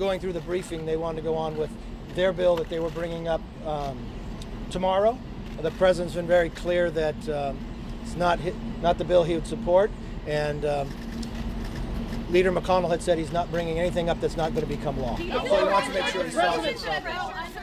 going through the briefing, they wanted to go on with their bill that they were bringing up um, tomorrow. The president's been very clear that um, it's not not the bill he would support, and um, Leader McConnell had said he's not bringing anything up that's not going to become law. So he wants to make sure he solves it.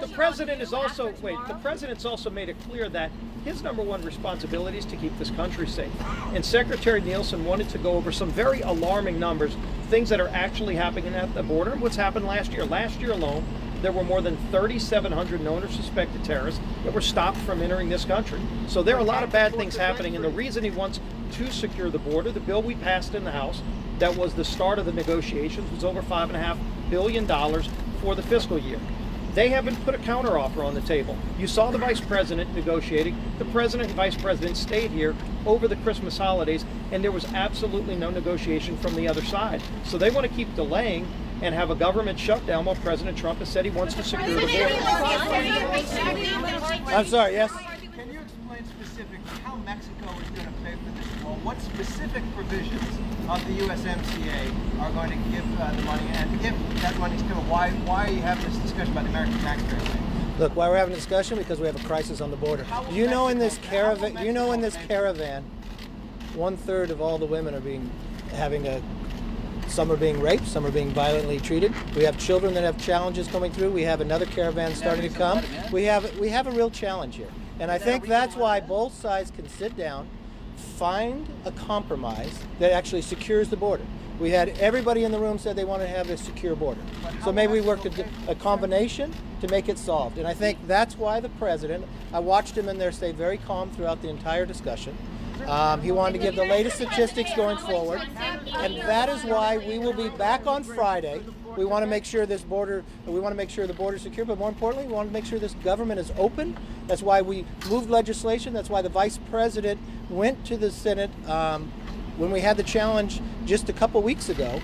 The president is also wait. The president's also made it clear that his number one responsibility is to keep this country safe. And Secretary Nielsen wanted to go over some very alarming numbers, things that are actually happening at the border, what's happened last year. Last year alone, there were more than 3,700 known or suspected terrorists that were stopped from entering this country. So there are a lot of bad things happening, and the reason he wants to secure the border, the bill we passed in the House, that was the start of the negotiations, was over five and a half billion dollars for the fiscal year. They haven't put a counteroffer on the table. You saw the vice president negotiating. The president and vice president stayed here over the Christmas holidays, and there was absolutely no negotiation from the other side. So they want to keep delaying and have a government shutdown while President Trump has said he wants to secure the border. I'm sorry. Yes. Can you explain specifically how Mexico is going to pay for this wall? What specific provisions of the USMCA are going to give uh, the money? And if that money's coming, why why are you having this discussion about the American taxpayer? Look, why we're having a discussion because we have a crisis on the border. You know, in this caravan, you know, in this caravan, one third of all the women are being having a. Some are being raped, some are being violently treated. We have children that have challenges coming through. We have another caravan starting to come. We have we have a real challenge here, and I think that's why both sides can sit down, find a compromise that actually secures the border. We had everybody in the room said they wanted to have a secure border. So maybe we worked a, a combination to make it solved. And I think that's why the president, I watched him in there stay very calm throughout the entire discussion. Um, he wanted to give the latest statistics going forward. And that is why we will be back on Friday. We want to make sure this border, we want to make sure the border is secure, but more importantly, we want to make sure this government is open. That's why we moved legislation. That's why the vice president went to the Senate um, when we had the challenge just a couple weeks ago.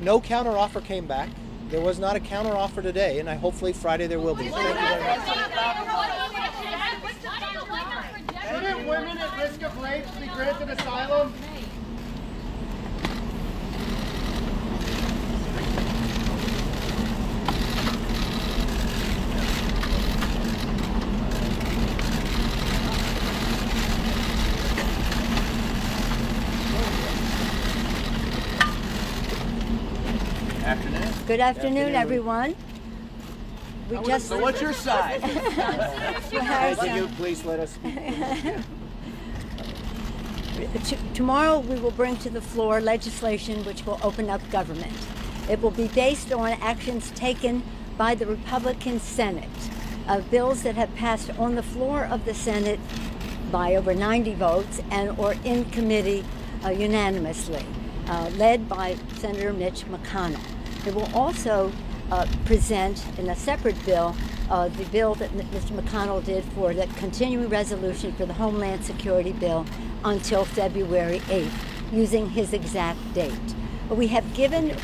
No counteroffer came back. There was not a counteroffer today, and I hopefully Friday there will be. Shouldn't women at risk of rape be granted asylum? Good afternoon, everyone. We just, So what's your side? Harrison, you, please let us tomorrow we will bring to the floor legislation which will open up government. It will be based on actions taken by the Republican Senate, of bills that have passed on the floor of the Senate by over 90 votes and or in committee uh, unanimously, uh, led by Senator Mitch McConnell. It will also uh, present in a separate bill uh, the bill that Mr. McConnell did for the continuing resolution for the Homeland Security Bill until February 8th, using his exact date. We have given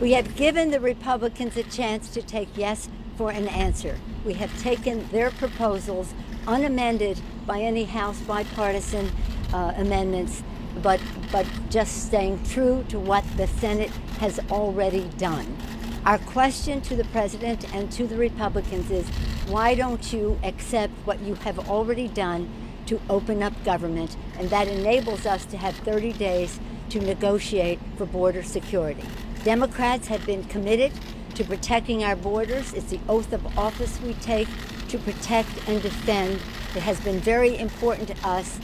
we have given the Republicans a chance to take yes for an answer. We have taken their proposals unamended by any House bipartisan uh, amendments, but but just staying true to what the Senate has already done. Our question to the president and to the Republicans is why don't you accept what you have already done to open up government? And that enables us to have 30 days to negotiate for border security. Democrats have been committed to protecting our borders. It's the oath of office we take to protect and defend. It has been very important to us,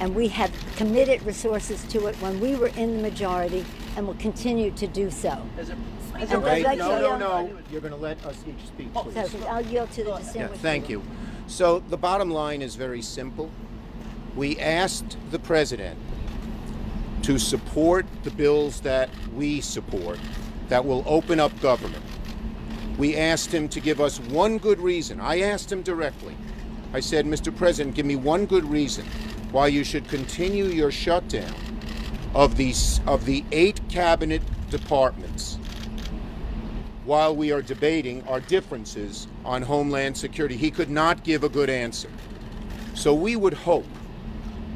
and we have committed resources to it when we were in the majority and will continue to do so. And I'd Wait, like no, no, no. You're going to let us each speak, oh, please. So I'll yield to the Yeah, distinguished. thank you. So the bottom line is very simple. We asked the president to support the bills that we support that will open up government. We asked him to give us one good reason. I asked him directly. I said, Mr. President, give me one good reason why you should continue your shutdown of these of the eight cabinet departments while we are debating our differences on homeland security. He could not give a good answer. So we would hope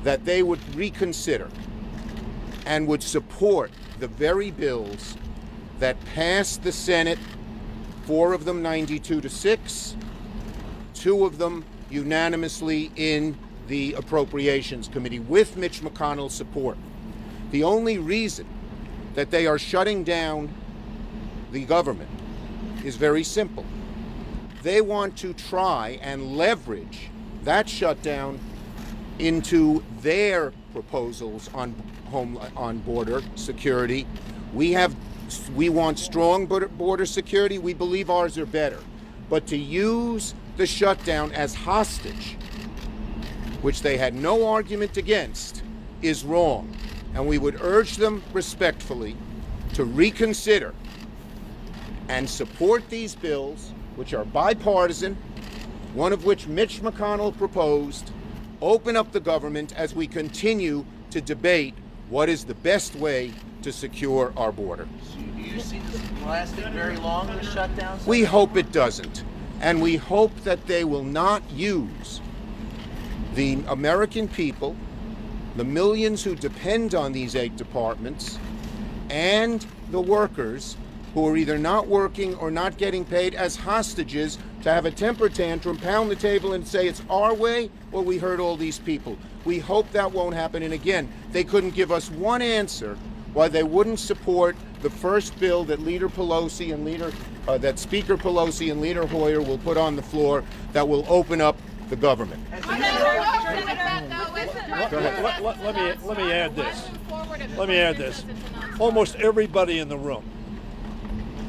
that they would reconsider and would support the very bills that passed the Senate, four of them 92 to 6, two of them unanimously in the Appropriations Committee with Mitch McConnell's support. The only reason that they are shutting down the government is very simple. They want to try and leverage that shutdown into their proposals on home on border security. We have we want strong border, border security. We believe ours are better. But to use the shutdown as hostage, which they had no argument against, is wrong. And we would urge them respectfully to reconsider and support these bills, which are bipartisan, one of which Mitch McConnell proposed, open up the government as we continue to debate what is the best way to secure our border. Do you see this lasting very long, the shutdown? We hope it doesn't. And we hope that they will not use the American people, the millions who depend on these eight departments, and the workers who are either not working or not getting paid as hostages to have a temper tantrum, pound the table, and say it's our way or we hurt all these people. We hope that won't happen. And again, they couldn't give us one answer why they wouldn't support the first bill that Leader Pelosi and Leader uh, that Speaker Pelosi and Leader Hoyer will put on the floor that will open up the government. Let, let- let- let me, let me add this. Let me add this. Almost everybody in the room,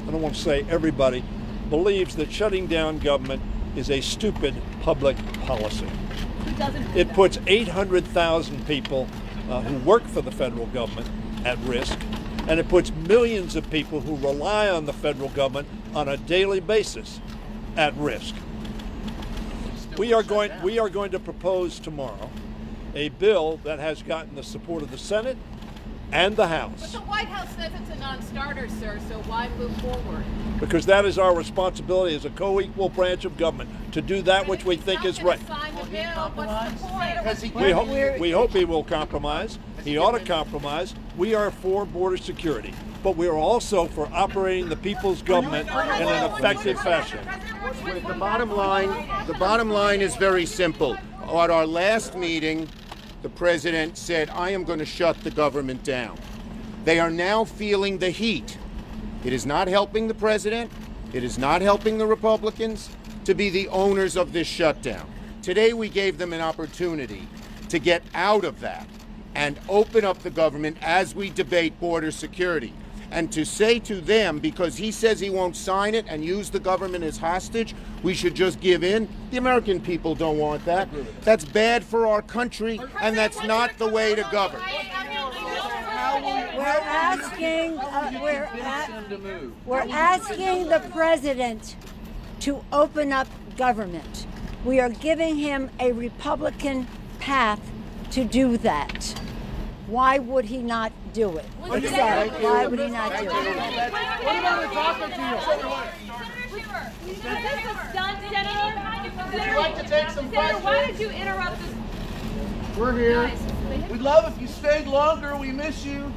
I don't want to say everybody, believes that shutting down government is a stupid public policy. It puts 800,000 people uh, who work for the federal government at risk, and it puts millions of people who rely on the federal government on a daily basis at risk. We are going we are going to propose tomorrow a bill that has gotten the support of the Senate and the House. But the White House says it's a non-starter, sir, so why move forward? because that is our responsibility as a co-equal branch of government to do that which we think is right. Sign the bill, what's the point? Has he We given hope, we hope he will compromise. He ought to compromise. We are for border security, but we are also for operating the people's government in an effective fashion. The bottom line, the bottom line is very simple. At our last meeting, the president said, "I am going to shut the government down." They are now feeling the heat. It is not helping the president. It is not helping the Republicans to be the owners of this shutdown. Today we gave them an opportunity to get out of that and open up the government as we debate border security. And to say to them, because he says he won't sign it and use the government as hostage, we should just give in. The American people don't want that. That's bad for our country, and that's not the way to govern. We're asking, uh, we're, we're asking the president to open up government. We are giving him a Republican path to do that. Why would he not do it? Except, why would he not do it? Is this a stunt, Senator? Would you like to take some Senator, why did you interrupt this? We're here. We'd love if you stayed longer. We miss you.